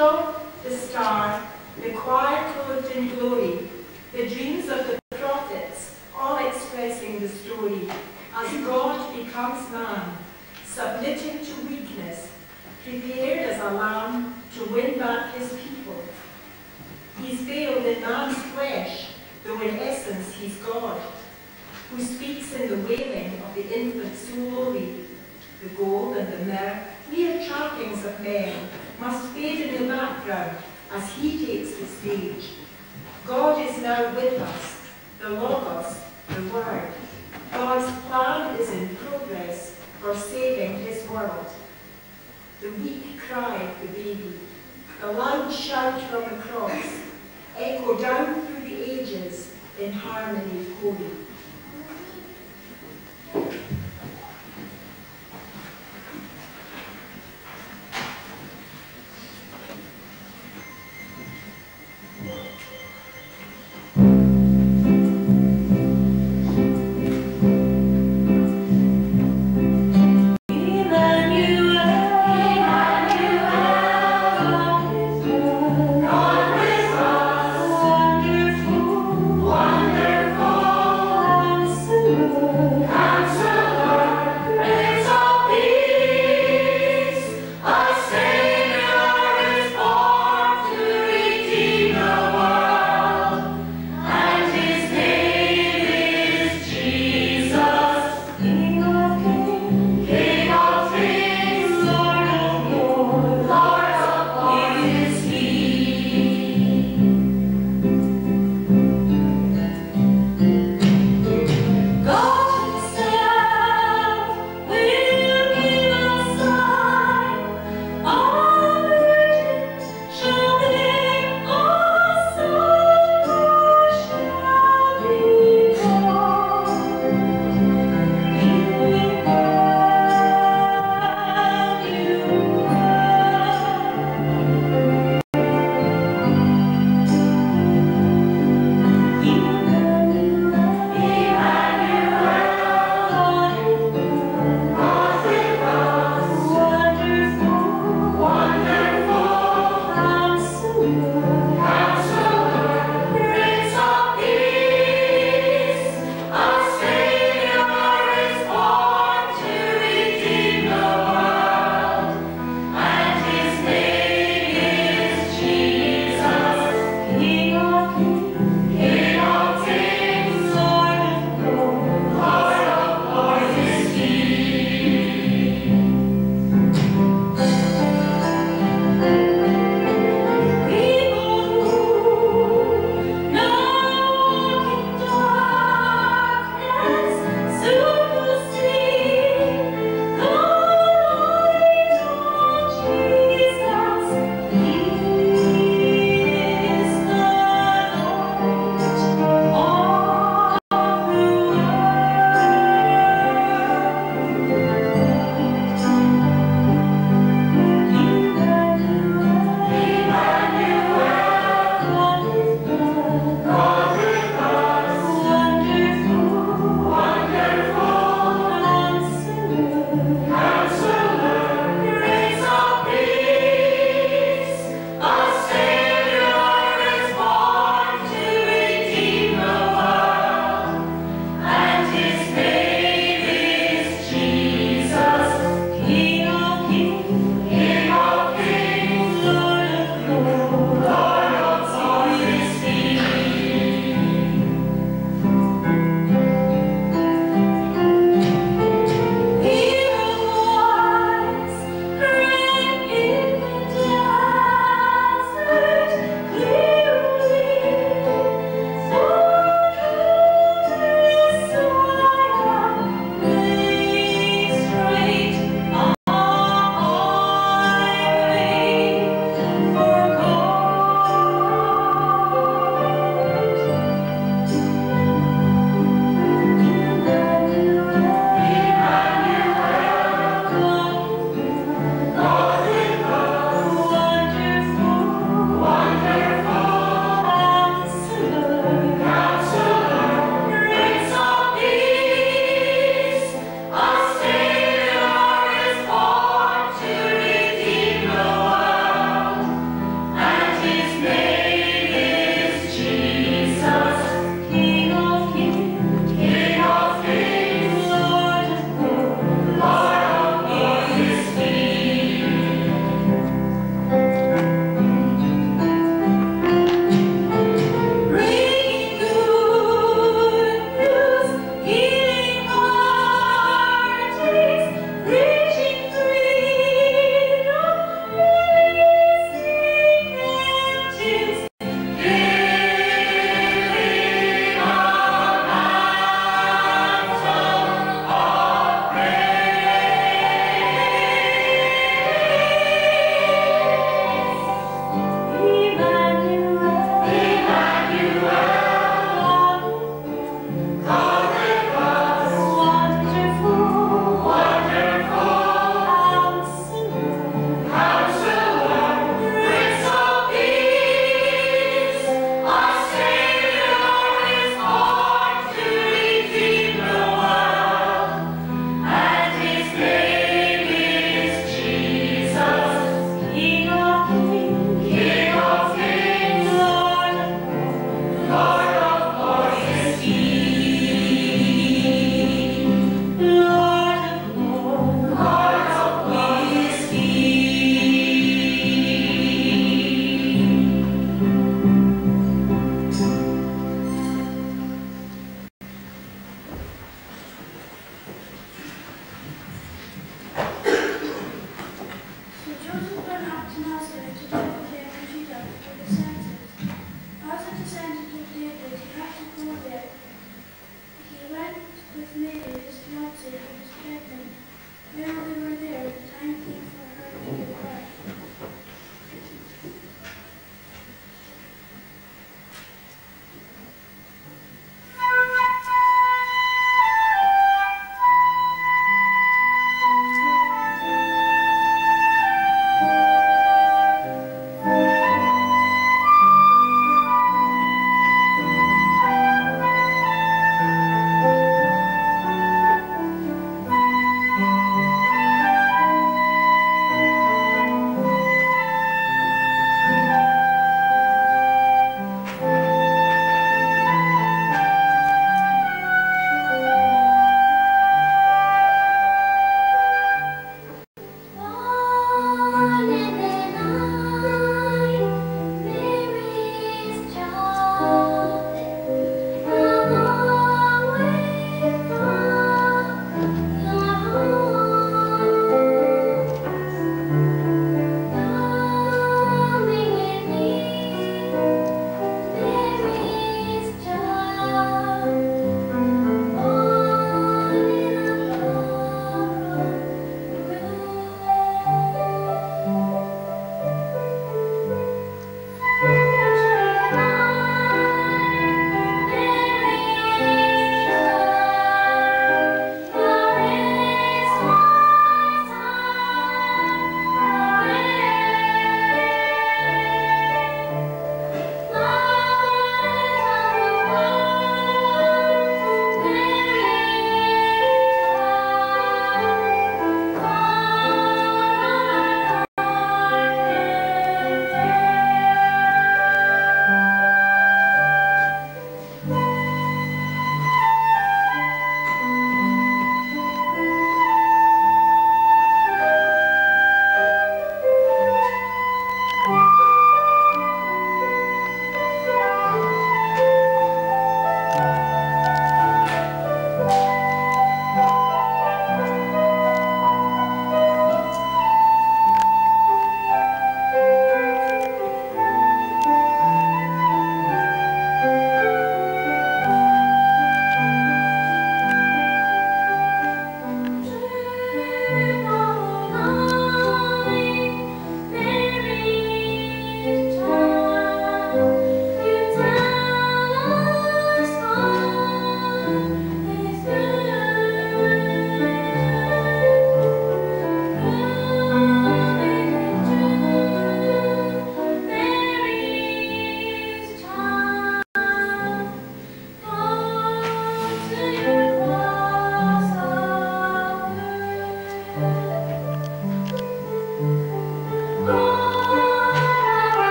clothed the star, the choir clothed in glory, the dreams of the prophets, all expressing the story, as God becomes man, submitting to weakness, prepared as a lamb to win back his people. He's veiled in man's flesh, though in essence he's God, who speaks in the wailing of the infant glory, the gold and the myrrh, mere trappings of men, must fade in the background as he takes the stage. God is now with us, the Logos, the Word. God's plan is in progress for saving his world. The weak cry of the baby, the loud shout from the cross, echo down through the ages in harmony holy.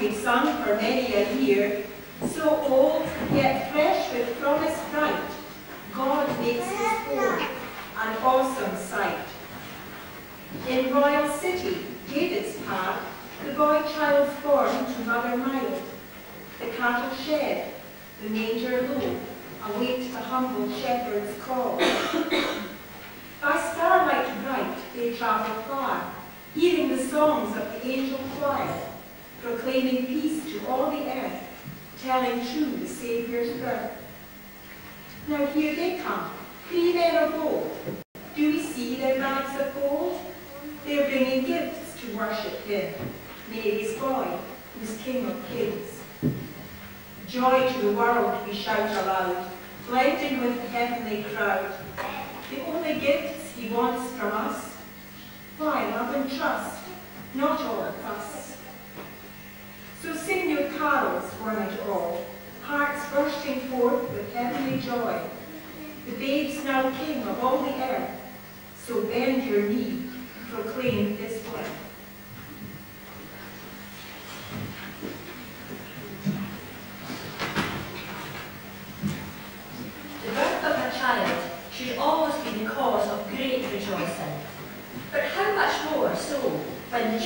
been sung for many a year.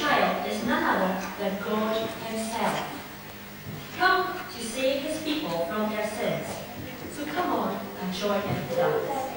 child is none other than God himself. Come to save his people from their sins. So come on and join him with us.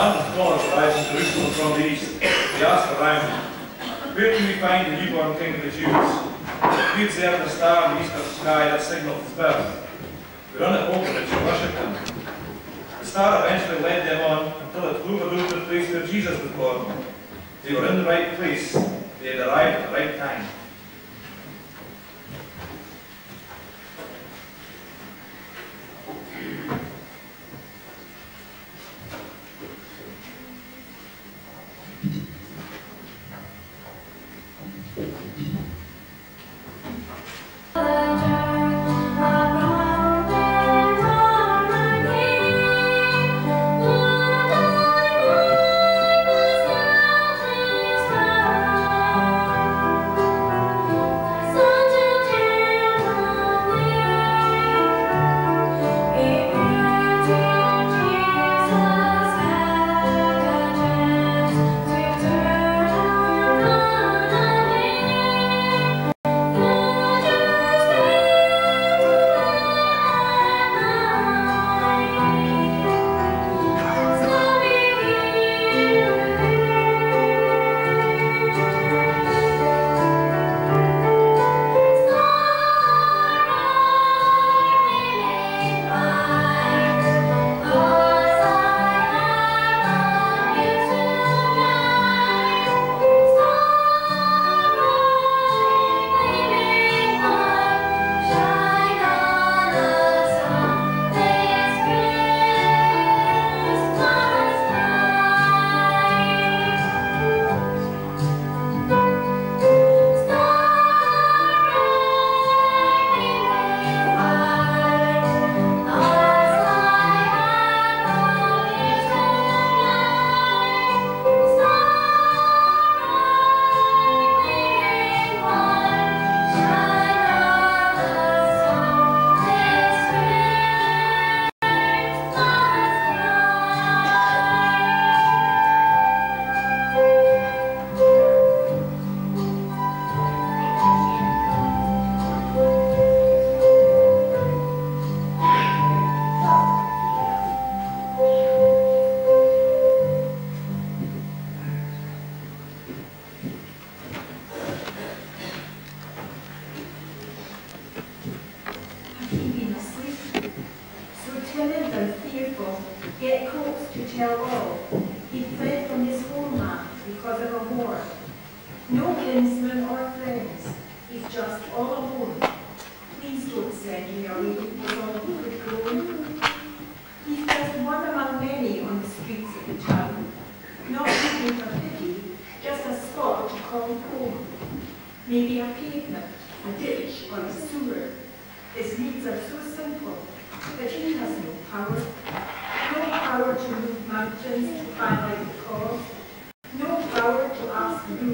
London scholars raise in Jerusalem from the east. They asked around, where can we find the newborn king of the Jews? We observe the star in the eastern sky that signaled his birth. We run it over that you worship him. The star eventually led them on until it flew over the place where Jesus was born. They were in the right place. They had arrived at the right time.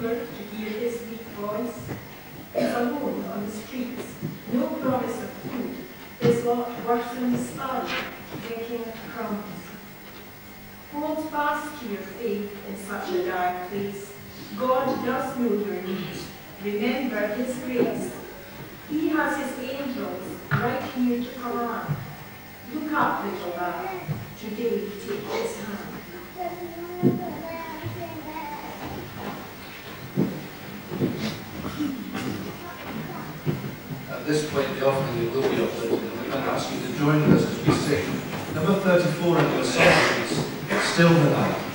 To hear his weak voice. He's alone on the streets, no promise of food. His the sparrow, drinking crumbs. Hold fast to your faith in such a dire place. God does know your needs. Remember his grace. He has his angels right here to command. Look up, little lad. Today take his hand. At the offering will be and we're going to ask you to join us as we sing number 34 in the song, is Still the Night.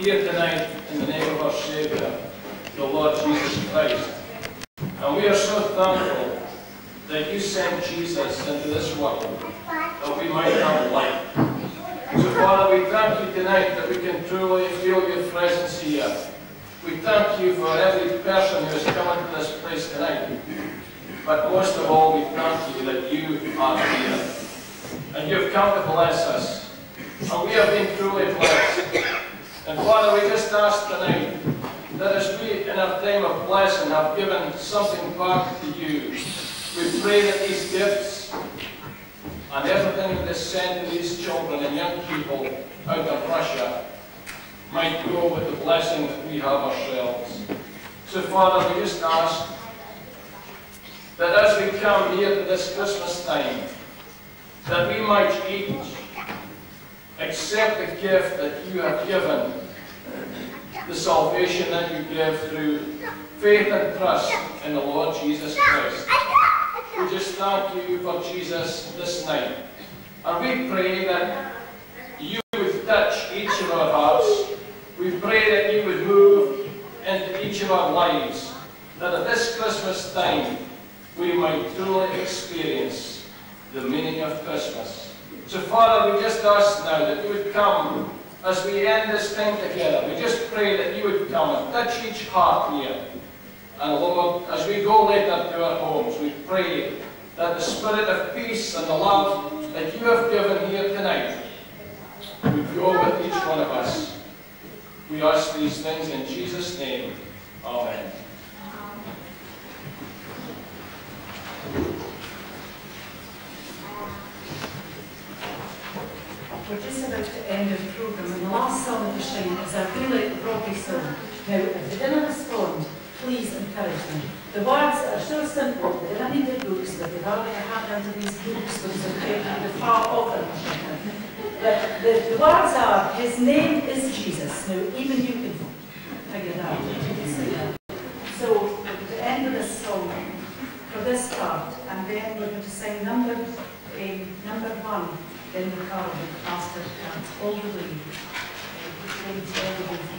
Here tonight in the name of our Saviour, the Lord Jesus Christ. And we are so thankful that you sent Jesus into this world that we might have life. So Father, we thank you tonight that we can truly feel your presence here. We thank you for every person who has come into this place tonight. But most of all, we thank you that you are here. And you've come to bless us. And we have been truly blessed. And Father, we just ask tonight that as we, in our time of blessing, have given something back to you, we pray that these gifts and everything that is sent to these children and young people out of Russia might go with the blessing that we have ourselves. So Father, we just ask that as we come here to this Christmas time, that we might each accept the gift that you have given, the salvation that you give through faith and trust in the Lord Jesus Christ. We just thank you for Jesus this night. And we pray that you would touch each of our hearts. We pray that you would move into each of our lives. That at this Christmas time, we might truly experience the meaning of Christmas. So Father, we just ask now that you would come as we end this time together. We just pray that you would come and touch each heart here. And oh, Lord, as we go later to our homes, we pray that the spirit of peace and the love that you have given here tonight would go with each one of us. We ask these things in Jesus' name. Amen. We're just about to end the programme, and the last song of the shine is a really Broadway song. Now, if they didn't respond, please encourage them. The words are so simple, they don't need their books, but they've already had under these books, which are the far them. But the, the words are, His name is Jesus. Now, even you can figure that out. You can see that. So, at the end of this song, for this part, and then we're going to sing number, um, number in the car with Pastor all the the way